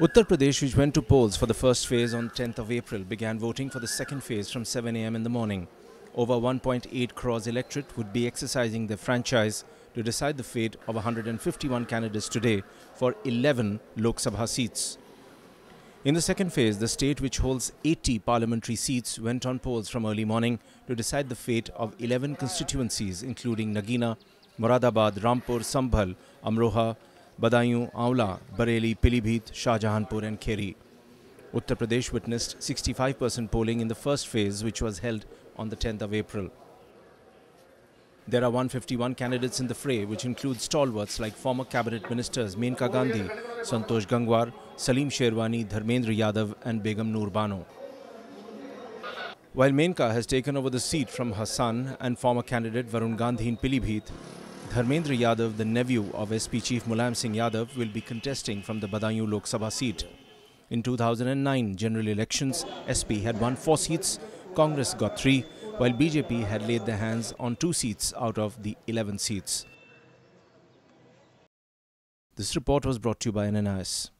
Uttar Pradesh, which went to polls for the first phase on 10th of April, began voting for the second phase from 7 am in the morning. Over 1.8 crores electorate would be exercising their franchise to decide the fate of 151 candidates today for 11 Lok Sabha seats. In the second phase, the state which holds 80 parliamentary seats went on polls from early morning to decide the fate of 11 constituencies including Nagina, Moradabad, Rampur, Sambhal, Amroha, Budaun, Aonla, Bareilly, Pilibhit, Shahjahanpur and Kheri. Uttar Pradesh witnessed 65% polling in the first phase which was held on the 10th of April. There are 151 candidates in the fray which include stalwarts like former cabinet ministers Maneka Gandhi, Santosh Gangwar, Salim Sherwani, Dharmendra Yadav and Begum Noor. While Maneka has taken over the seat from her son and former candidate Varun Gandhi in Pilibhit, Dharmendra Yadav, the nephew of SP Chief Mulayam Singh Yadav, will be contesting from the Budaun Lok Sabha seat. In 2009 general elections, SP had won four seats, Congress got three, while BJP had laid their hands on two seats out of the 11 seats. This report was brought to you by NNIS.